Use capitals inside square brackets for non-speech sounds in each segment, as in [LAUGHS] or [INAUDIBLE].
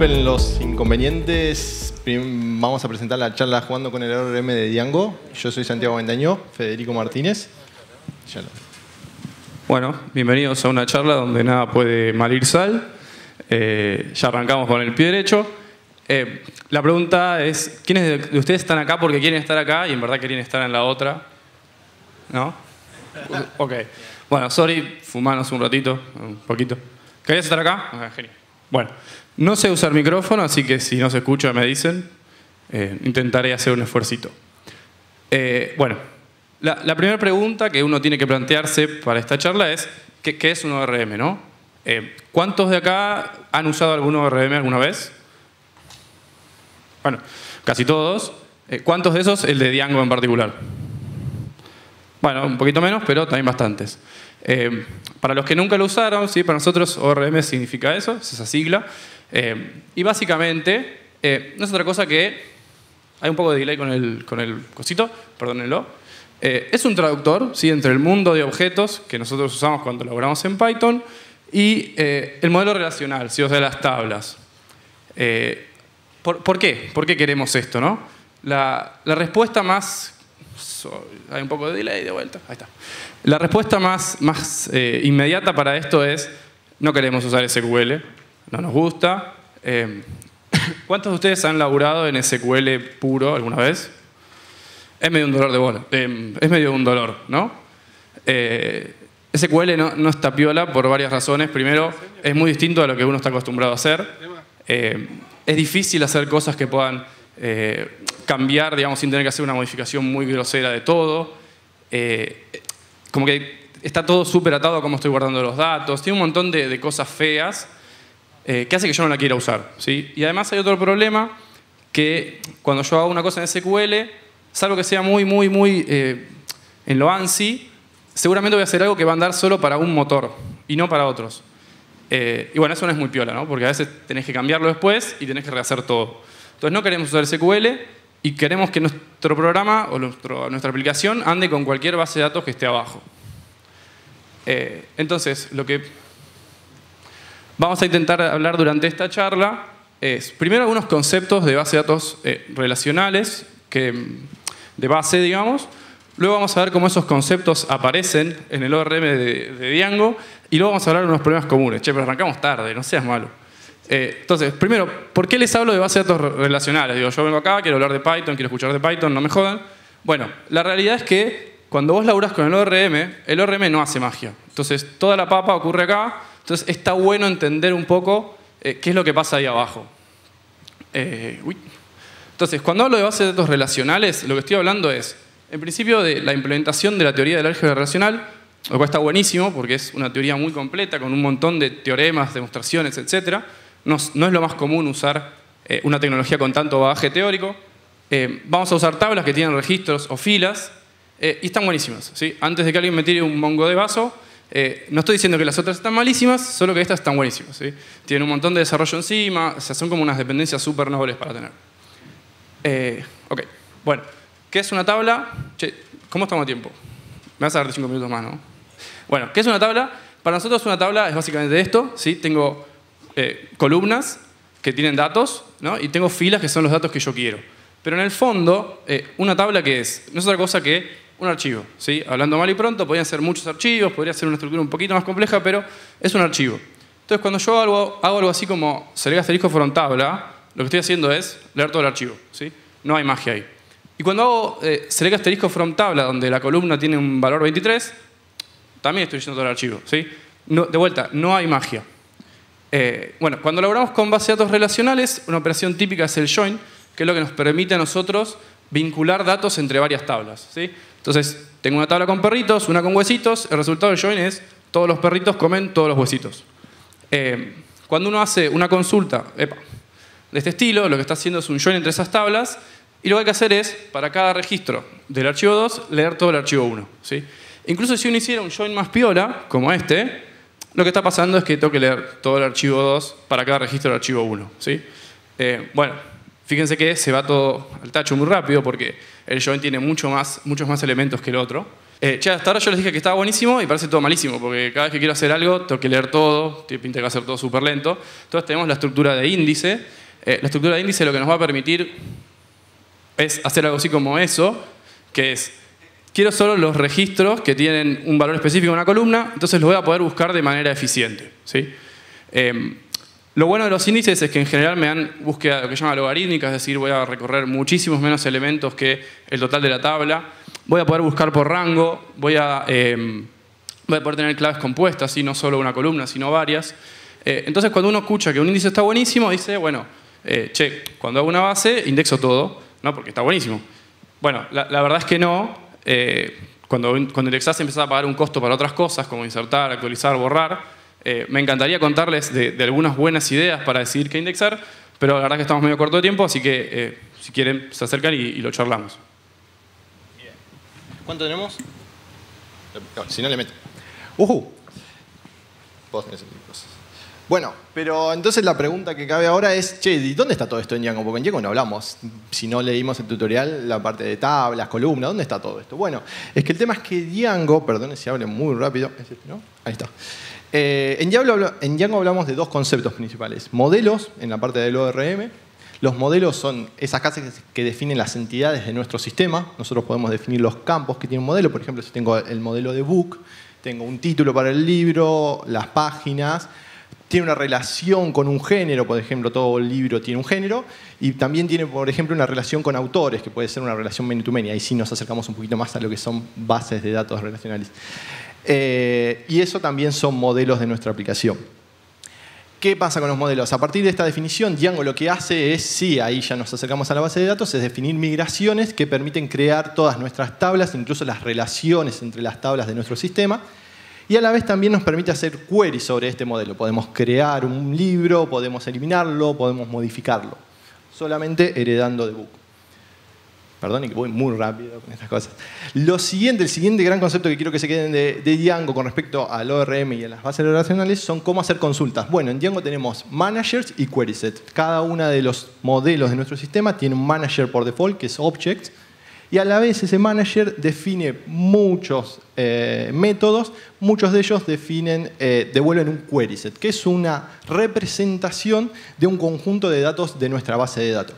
Los inconvenientes. Vamos a presentar la charla jugando con el ORM de Diango. Yo soy Santiago Vendaño, Federico Martínez. Bueno, bienvenidos a una charla donde nada puede mal ir sal. Eh, ya arrancamos con el pie derecho. Eh, la pregunta es, ¿quiénes de- de ustedes están acá porque quieren estar acá y en verdad quieren estar en la otra? ¿No? Ok. Bueno, sorry, fumanos un ratito, un poquito. ¿Querías estar acá? Ah, genial. Bueno, no sé usar micrófono, así que si no se escucha me dicen. Eh, intentaré hacer un esfuercito. Eh, bueno, la, primera pregunta que uno tiene que plantearse para esta charla es, ¿qué, es un ORM? ¿no? Eh, ¿Cuántos de acá han usado algún ORM alguna vez? Bueno, casi todos. ¿Cuántos de esos el de Django en particular? Bueno, un poquito menos, pero también bastantes. Eh, para los que nunca lo usaron, ¿sí? para nosotros ORM significa eso, es esa sigla. Eh, y básicamente eh, no es otra cosa que hay un poco de delay con el, con el cosito, perdónenlo. Eh, es un traductor ¿sí? entre el mundo de objetos que nosotros usamos cuando elaboramos en Python y eh, el modelo relacional, ¿sí? o sea, las tablas. Eh, ¿por, por qué? ¿Por qué queremos esto? No? La, la respuesta más... so- hay un poco de delay de vuelta. Ahí está. La respuesta más, más eh, inmediata para esto es no queremos usar SQL, no nos gusta. Eh, [COUGHS] ¿Cuántos de ustedes han laburado en SQL puro alguna vez? Es medio un dolor de bola. eh, es medio un dolor, ¿no? Eh, SQL no, no está piola por varias razones. Primero, es muy distinto a lo que uno está acostumbrado a hacer. Eh, es difícil hacer cosas que puedan eh, cambiar, digamos, sin tener que hacer una modificación muy grosera de todo. Eh, como que está todo súper atado a cómo estoy guardando los datos. Tiene un montón de, de cosas feas eh, que hace que yo no la quiera usar. ¿sí? Y además hay otro problema que cuando yo hago una cosa en SQL, salvo que sea muy, muy, muy eh, en lo ANSI, seguramente voy a hacer algo que va a andar solo para un motor y no para otros. Eh, y bueno, eso no es muy piola, ¿no? Porque a veces tenés que cambiarlo después y tenés que rehacer todo. Entonces no queremos usar SQL y queremos que nuestro programa o nuestra aplicación ande con cualquier base de datos que esté abajo. Eh, entonces, lo que vamos a intentar hablar durante esta charla es, primero, algunos conceptos de base de datos eh, relacionales, que, de base, digamos. Luego vamos a ver cómo esos conceptos aparecen en el ORM de, de Django. Y luego vamos a hablar de unos problemas comunes. Che, pero arrancamos tarde, no seas malo. Eh, entonces, primero, ¿por qué les hablo de base de datos re- relacionales? Digo, yo vengo acá, quiero hablar de Python, quiero escuchar de Python, no me jodan. Bueno, la realidad es que cuando vos laburás con el ORM, el ORM no hace magia. Entonces, toda la papa ocurre acá. Entonces, está bueno entender un poco eh, qué es lo que pasa ahí abajo. Eh, uy. Entonces, cuando hablo de bases de datos relacionales, lo que estoy hablando es, en principio, de la implementación de la teoría del álgebra relacional, lo cual está buenísimo porque es una teoría muy completa con un montón de teoremas, demostraciones, etc. No, es- lo más común usar eh, una tecnología con tanto bagaje teórico. Eh, vamos a usar tablas que tienen registros o filas eh, y están buenísimas. ¿sí? Antes de que alguien me tire un mongo de vaso, no estoy diciendo que las otras están malísimas, solo que estas están buenísimas. ¿sí? Tienen un montón de desarrollo encima, o sea, son como unas dependencias súper nobles para tener. Ok, bueno, ¿qué es una tabla? ¿cómo estamos a tiempo? Me vas a dar 5 minutos más, ¿no? Bueno, ¿qué es una tabla? Para nosotros una tabla es básicamente esto, ¿sí? Tengo eh, columnas que tienen datos, ¿no? Y tengo filas que son los datos que yo quiero. Pero en el fondo, eh, una tabla que es, no es otra cosa que un archivo, ¿sí? Hablando mal y pronto, podrían ser muchos archivos, podría ser una estructura un poquito más compleja, pero es un archivo. Entonces, cuando yo hago hago algo así como select asterisco from tabla, lo que estoy haciendo es leer todo el archivo, ¿sí? No hay magia ahí. Y cuando hago eh, select asterisco from tabla, donde la columna tiene un valor 23, también estoy leyendo todo el archivo, ¿sí? No- de vuelta, no hay magia. Eh, bueno, cuando elaboramos con base de datos relacionales, una operación típica es el join, que es lo que nos permite a nosotros vincular datos entre varias tablas. ¿sí? Entonces, tengo una tabla con perritos, una con huesitos, el resultado del join es todos los perritos comen todos los huesitos. Eh, cuando uno hace una consulta epa, de este estilo, lo que está haciendo es un join entre esas tablas, y lo que hay que hacer es, para cada registro del archivo 2, leer todo el archivo 1. ¿sí? Incluso si uno hiciera un join más piola, como este, lo que está pasando es que tengo que leer todo el archivo 2 para cada registro del archivo 1. ¿sí? Eh, bueno, fíjense que se va todo al tacho muy rápido porque el join tiene mucho más, muchos más elementos que el otro. Eh, hasta ahora yo les dije que estaba buenísimo y parece todo malísimo, porque cada vez que quiero hacer algo tengo que leer todo, pinta que va a ser todo súper lento. Entonces tenemos la estructura de índice. Eh, la estructura de índice lo que nos va a permitir es hacer algo así como eso, que es, quiero solo los registros que tienen un valor específico en una columna, entonces los voy a poder buscar de manera eficiente. ¿sí? Em, lo bueno de los índices es que en general me dan búsqueda lo que se llama logarítmica, es decir, voy a recorrer muchísimos menos elementos que el total de la tabla. Voy a poder buscar por rango, voy a, em, poder tener claves compuestas, y no solo una columna, sino varias. Eh, entonces, cuando uno escucha que un índice está buenísimo, dice, bueno, eh, che, cuando hago una base, indexo todo, ¿no? porque está buenísimo. Bueno, la, verdad es que no. Eh, cuando, cuando indexás empezás a pagar un costo para otras cosas, como insertar, actualizar, borrar. Eh, me encantaría contarles de, algunas buenas ideas para decidir qué indexar, pero la verdad es que estamos medio corto de tiempo, así que eh, si quieren se acercan y, lo charlamos. ¿Cuánto tenemos? Si no le meto. Uh Bueno, pero entonces la pregunta que cabe ahora es, che, ¿y dónde está todo esto en Django? Porque en Django no hablamos, si no leímos el tutorial, la parte de tablas, columnas, ¿dónde está todo esto? Bueno, es que el tema es que Django, perdón si hable muy rápido, este, Ahí está. Eh, en, Django, hablamos de dos conceptos principales. Modelos, en la parte del ORM. Los modelos son esas clases que definen las entidades de nuestro sistema. Nosotros podemos definir los campos que tiene un modelo. Por ejemplo, si tengo el modelo de book, tengo un título para el libro, las páginas, tiene una relación con un género, por ejemplo, todo el libro tiene un género, y también tiene, por ejemplo, una relación con autores, que puede ser una relación many to many. Ahí sí nos acercamos un poquito más a lo que son bases de datos relacionales. Eh, y eso también son modelos de nuestra aplicación. ¿Qué pasa con los modelos? A partir de esta definición, Django lo que hace es, sí, ahí ya nos acercamos a la base de datos, es definir migraciones que permiten crear todas nuestras tablas, incluso las relaciones entre las tablas de nuestro sistema. Y a la vez también nos permite hacer queries sobre este modelo. Podemos crear un libro, podemos eliminarlo, podemos modificarlo, solamente heredando de book. Perdón, que voy muy rápido con estas cosas. Lo siguiente, el siguiente gran concepto que quiero que se queden de, Django con respecto al ORM y a las bases relacionales son cómo hacer consultas. Bueno, en Django tenemos managers y query set. Cada uno de los modelos de nuestro sistema tiene un manager por default, que es object, y a la vez ese manager define muchos eh, métodos, muchos de ellos definen, eh, devuelven un query set, que es una representación de un conjunto de datos de nuestra base de datos.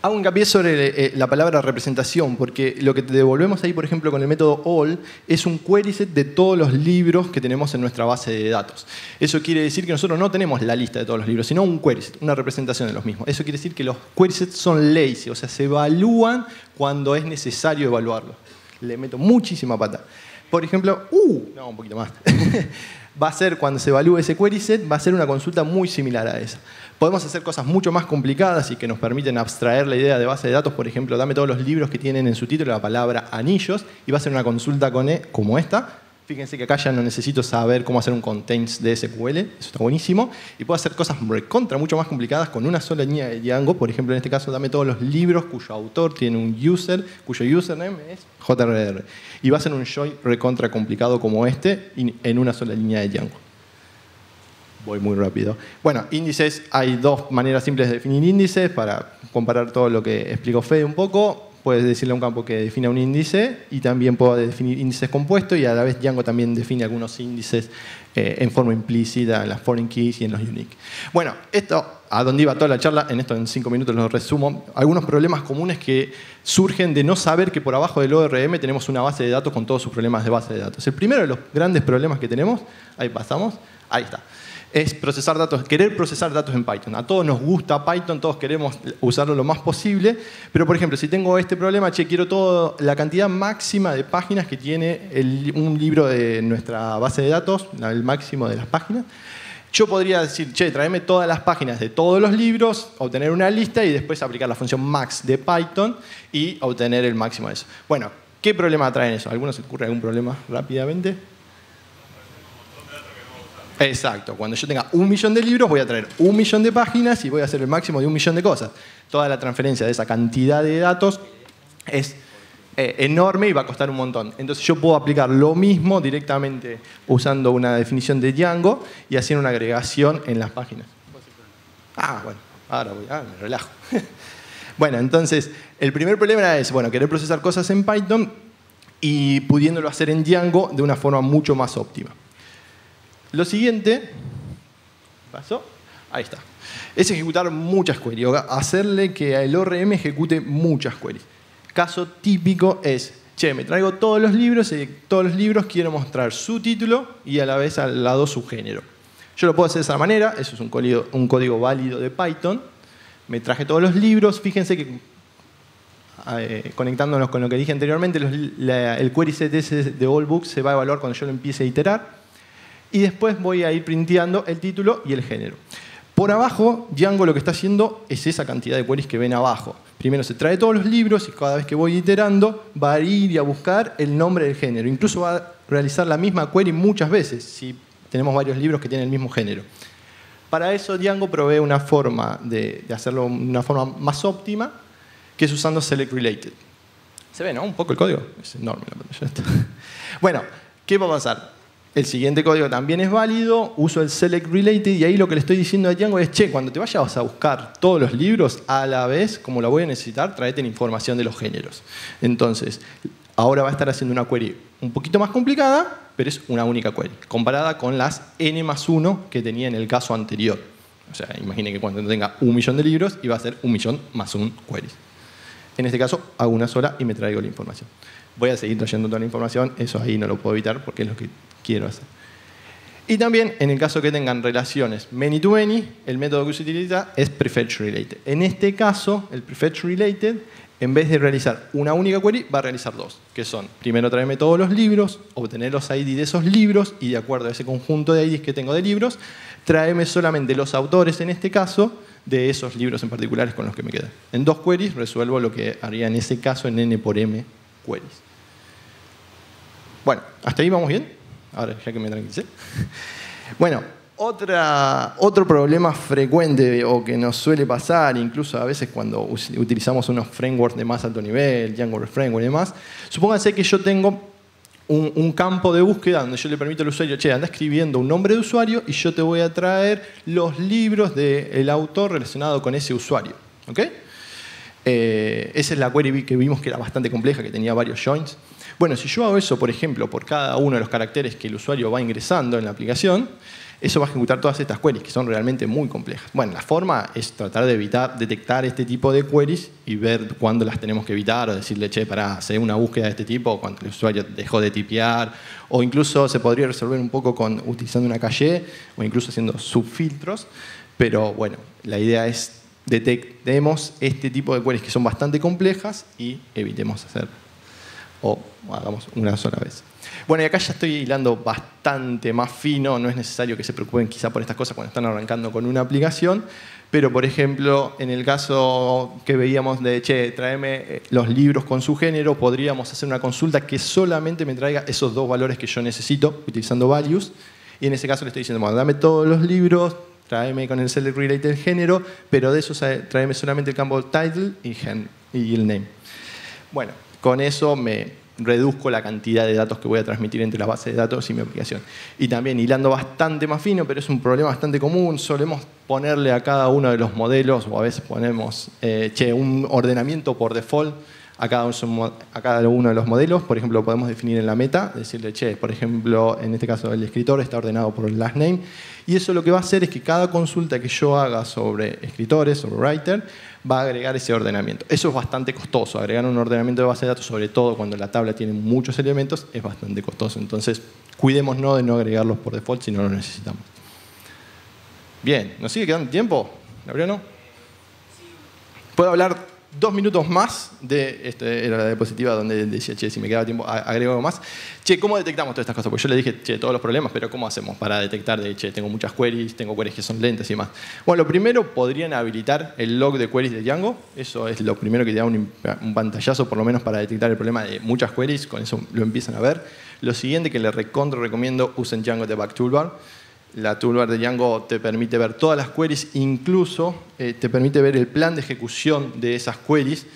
Hago hincapié sobre eh, la palabra representación, porque lo que te devolvemos ahí, por ejemplo, con el método all, es un query set de todos los libros que tenemos en nuestra base de datos. Eso quiere decir que nosotros no tenemos la lista de todos los libros, sino un query set, una representación de los mismos. Eso quiere decir que los query sets son lazy, o sea, se evalúan cuando es necesario evaluarlos. Le meto muchísima pata. Por ejemplo, uh, no, un poquito más. [LAUGHS] va a ser, cuando se evalúe ese query set, va a ser una consulta muy similar a esa. Podemos hacer cosas mucho más complicadas y que nos permiten abstraer la idea de base de datos. Por ejemplo, dame todos los libros que tienen en su título la palabra anillos y va a ser una consulta con e, como esta. Fíjense que acá ya no necesito saber cómo hacer un contains de SQL, eso está buenísimo. Y puedo hacer cosas recontra mucho más complicadas con una sola línea de Django. Por ejemplo, en este caso, dame todos los libros cuyo autor tiene un user, cuyo username es JRR. Y va a ser un join recontra complicado como este en una sola línea de Django voy muy rápido. Bueno, índices, hay dos maneras simples de definir índices para comparar todo lo que explicó Fede un poco. Puedes decirle a un campo que defina un índice y también puedo definir índices compuestos y a la vez Django también define algunos índices eh, en forma implícita en las foreign keys y en los unique. Bueno, esto a dónde iba toda la charla, en esto en cinco minutos lo resumo. Algunos problemas comunes que surgen de no saber que por abajo del ORM tenemos una base de datos con todos sus problemas de base de datos. El primero de los grandes problemas que tenemos, ahí pasamos, ahí está es procesar datos, querer procesar datos en Python. A todos nos gusta Python, todos queremos usarlo lo más posible, pero por ejemplo, si tengo este problema, che, quiero toda la cantidad máxima de páginas que tiene un libro de nuestra base de datos, el máximo de las páginas, yo podría decir, che, tráeme todas las páginas de todos los libros, obtener una lista y después aplicar la función max de Python y obtener el máximo de eso. Bueno, ¿qué problema traen eso? ¿Alguno se ocurre algún problema rápidamente? Exacto. Cuando yo tenga un millón de libros, voy a traer un millón de páginas y voy a hacer el máximo de un millón de cosas. Toda la transferencia de esa cantidad de datos es eh, enorme y va a costar un montón. Entonces yo puedo aplicar lo mismo directamente usando una definición de Django y hacer una agregación en las páginas. Ah, bueno, ahora voy, ah, me relajo. [LAUGHS] bueno, entonces el primer problema es, bueno, querer procesar cosas en Python y pudiéndolo hacer en Django de una forma mucho más óptima. Lo siguiente, ¿pasó? Ahí está. Es ejecutar muchas queries, hacerle que el ORM ejecute muchas queries. Caso típico es, che, me traigo todos los libros y todos los libros quiero mostrar su título y a la vez al lado su género. Yo lo puedo hacer de esa manera, eso es un código, un código válido de Python. Me traje todos los libros, fíjense que eh, conectándonos con lo que dije anteriormente, el query CTS de all books se va a evaluar cuando yo lo empiece a iterar. Y después voy a ir printeando el título y el género. Por abajo, Django lo que está haciendo es esa cantidad de queries que ven abajo. Primero se trae todos los libros y cada vez que voy iterando va a ir y a buscar el nombre del género. Incluso va a realizar la misma query muchas veces si tenemos varios libros que tienen el mismo género. Para eso Django provee una forma de, hacerlo de una forma más óptima que es usando select related. Se ve, ¿no? Un poco el código. Es enorme la pantalla. [LAUGHS] Bueno, ¿qué va a pasar? El siguiente código también es válido, uso el select related y ahí lo que le estoy diciendo a Django es, che, cuando te vayas a buscar todos los libros, a la vez, como la voy a necesitar, tráete la información de los géneros. Entonces, ahora va a estar haciendo una query un poquito más complicada, pero es una única query, comparada con las n más 1 que tenía en el caso anterior. O sea, imaginen que cuando tenga un millón de libros, iba a ser un millón más un query. En este caso, hago una sola y me traigo la información. Voy a seguir trayendo toda la información, eso ahí no lo puedo evitar porque es lo que quiero hacer. Y también, en el caso que tengan relaciones many to many, el método que se utiliza es prefetch related. En este caso, el prefetch related, en vez de realizar una única query, va a realizar dos, que son, primero traerme todos los libros, obtener los ID de esos libros, y de acuerdo a ese conjunto de IDs que tengo de libros, traerme solamente los autores en este caso, de esos libros en particulares con los que me quedan. En dos queries resuelvo lo que haría en ese caso en n por m queries. Bueno, ¿hasta ahí vamos bien? Ahora ya que me tranquilicé. Bueno, otro problema frecuente o que nos suele pasar, incluso a veces cuando utilizamos unos frameworks de más alto nivel, Django Framework y demás, supónganse que yo tengo un, campo de búsqueda donde yo le permito al usuario, che, anda escribiendo un nombre de usuario y yo te voy a traer los libros del autor relacionado con ese usuario. ¿ok? Eh, esa es la query que vimos que era bastante compleja, que tenía varios joins. Bueno, si yo hago eso, por ejemplo, por cada uno de los caracteres que el usuario va ingresando en la aplicación, eso va a ejecutar todas estas queries que son realmente muy complejas. Bueno, la forma es tratar de evitar, detectar este tipo de queries y ver cuándo las tenemos que evitar o decirle, che, para hacer una búsqueda de este tipo cuando el usuario dejó de tipear o incluso se podría resolver un poco con utilizando una calle o incluso haciendo subfiltros. Pero bueno, la idea es detectemos este tipo de queries que son bastante complejas y evitemos hacer o hagamos una sola vez. Bueno, y acá ya estoy hilando bastante más fino, no es necesario que se preocupen quizá por estas cosas cuando están arrancando con una aplicación, pero por ejemplo, en el caso que veíamos de, che, tráeme eh, los libros con su género, podríamos hacer una consulta que solamente me traiga esos dos valores que yo necesito utilizando values, y en ese caso le estoy diciendo, bueno, dame todos los libros, tráeme con el select related género, pero de esos tráeme solamente el campo title y, y el name. Bueno, con eso me reduzco la cantidad de datos que voy a transmitir entre la base de datos y mi aplicación. Y también hilando bastante más fino, pero es un problema bastante común, solemos ponerle a cada uno de los modelos, o a veces ponemos eh, che, un ordenamiento por default a cada, uno, a cada uno de los modelos. Por ejemplo, podemos definir en la meta, decirle, che, por ejemplo, en este caso el escritor está ordenado por el last name. Y eso lo que va a hacer es que cada consulta que yo haga sobre escritores, sobre writer, va a agregar ese ordenamiento. Eso es bastante costoso. Agregar un ordenamiento de base de datos, sobre todo cuando la tabla tiene muchos elementos, es bastante costoso. Entonces, cuidémonos de no agregarlos por default si no lo necesitamos. Bien, ¿nos sigue quedando tiempo, Gabriel? ¿Puedo hablar dos minutos más de, este, era la diapositiva donde decía, che, si me quedaba tiempo, agrego algo más. Che, ¿cómo detectamos todas estas cosas? Porque yo le dije, che, todos los problemas, pero ¿cómo hacemos para detectar de, che, tengo muchas queries, tengo queries que son lentas y demás? Bueno, lo primero, podrían habilitar el log de queries de Django. Eso es lo primero que te da un, un pantallazo, por lo menos para detectar el problema de muchas queries. Con eso lo empiezan a ver. Lo siguiente que les recontro recomiendo, usen Django Debug Toolbar la toolbar de Django te permite ver todas las queries, incluso eh, te permite ver el plan de ejecución de esas queries.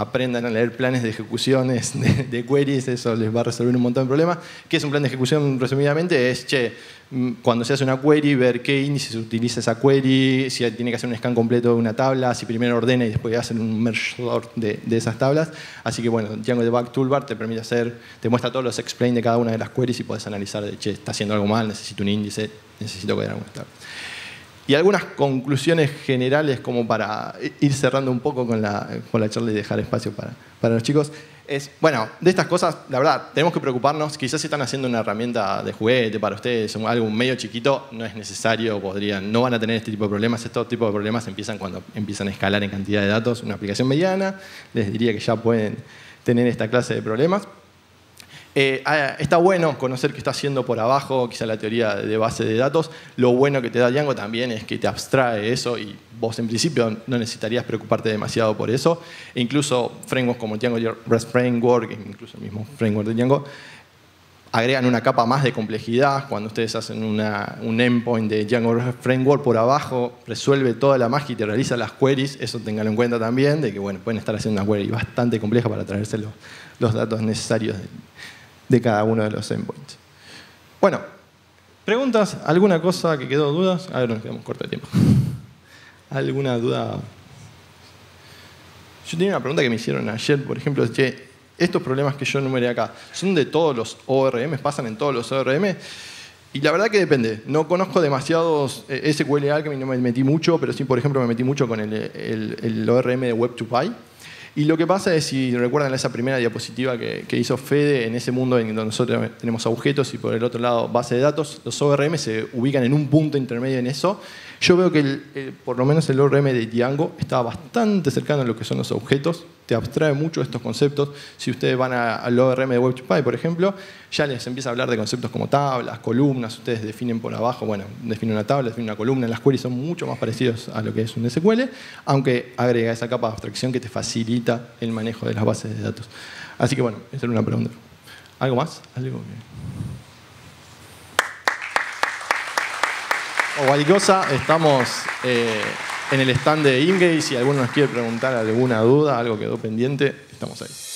Aprendan a leer planes de ejecuciones [LAUGHS] de, queries, eso les va a resolver un montón de problemas. ¿Qué es un plan de ejecución resumidamente? Es, che, mm, cuando se hace una query, ver qué índice se utiliza esa query, si tiene que hacer un scan completo de una tabla, si primero ordena y después hace un merge sort de, de, esas tablas. Así que bueno, Django Debug Toolbar te permite hacer, te muestra todos los explain de cada una de las queries y puedes analizar che, está haciendo algo mal, necesito un índice, necesito que alguna tabla. Y algunas conclusiones generales como para ir cerrando un poco con la, con la charla y dejar espacio para, para los chicos. Es, bueno, de estas cosas, la verdad, tenemos que preocuparnos. Quizás están haciendo una herramienta de juguete para ustedes, algo medio chiquito, no es necesario, podrían, no van a tener este tipo de problemas. Estos tipos de problemas empiezan cuando empiezan a escalar en cantidad de datos. Una aplicación mediana, les diría que ya pueden tener esta clase de problemas. Eh, ah, está bueno conocer qué está haciendo por abajo, quizá la teoría de base de datos. Lo bueno que te da Django también es que te abstrae eso y vos en principio no necesitarías preocuparte demasiado por eso. E incluso frameworks como Django REST Framework, incluso el mismo framework de Django, agregan una capa más de complejidad. Cuando ustedes hacen un endpoint de Django REST Framework por abajo, resuelve toda la magia y te realiza las queries. Eso tenganlo en cuenta también, de que bueno, pueden estar haciendo una query bastante compleja para traerse los, datos necesarios cada uno de los endpoints. Bueno, ¿preguntas? ¿Alguna cosa que quedó dudas? A ver, nos quedamos corto de tiempo. [LAUGHS] ¿Alguna duda? Yo tenía una pregunta que me hicieron ayer, por ejemplo, que estos problemas que yo enumeré acá, ¿son de todos los ORM? ¿Pasan en todos los ORM? Y la verdad que depende. No conozco demasiados eh, SQL Alchemy, no me metí mucho, pero sí, por ejemplo, me metí mucho con el, el ORM de Web2Py y lo que pasa es, si recuerdan esa primera diapositiva que, hizo Fede, en ese mundo en donde nosotros tenemos objetos y por el otro lado base de datos, los ORM se ubican en un punto intermedio en eso. Yo veo que por lo menos el ORM de Django está bastante cercano a lo que son los objetos, te abstrae mucho estos conceptos. Si ustedes van al ORM de Web2Py, por ejemplo, ya les empieza a hablar de conceptos como tablas, columnas, ustedes definen por abajo, bueno, definen una tabla, definen una columna, las queries son mucho más parecidos a lo que es un SQL, aunque agrega esa capa de abstracción que te facilita el manejo de las bases de datos. Así que bueno, esa era una pregunta. ¿Algo más? ¿Algo O cosa, estamos... Eh, en el stand de Ingate. Si alguno nos quiere preguntar alguna duda, algo quedó pendiente, estamos ahí.